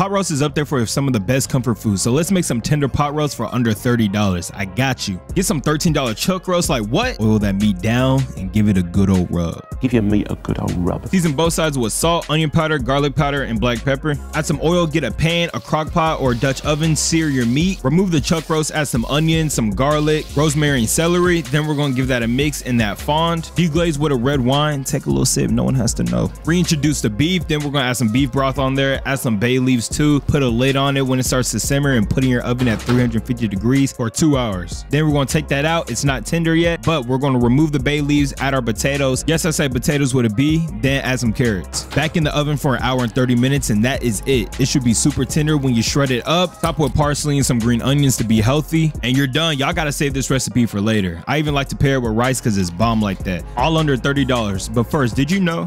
Pot roast is up there for some of the best comfort food, so let's make some tender pot roast for under $30. I got you. Get some $13 chuck roast, like what? Oil that meat down and give it a good old rub. Give your meat a good old rub. Season both sides with salt, onion powder, garlic powder, and black pepper. Add some oil, get a pan, a crock pot, or a Dutch oven, sear your meat. Remove the chuck roast, add some onions, some garlic, rosemary, and celery. Then we're gonna give that a mix in that fond. Deglaze with a red wine. Take a little sip, no one has to know. Reintroduce the beef, then we're gonna add some beef broth on there, add some bay leaves Put a lid on it when it starts to simmer and put in your oven at 350 degrees for two hours. Then we're gonna take that out. It's not tender yet, but we're gonna remove the bay leaves, add our potatoes. Yes, I say potatoes with a B, then add some carrots. Back in the oven for an hour and 30 minutes, and that is it. It should be super tender when you shred it up. Top with parsley and some green onions to be healthy, and you're done. Y'all gotta save this recipe for later. I even like to pair it with rice because it's bomb like that. All under $30. But first, did you know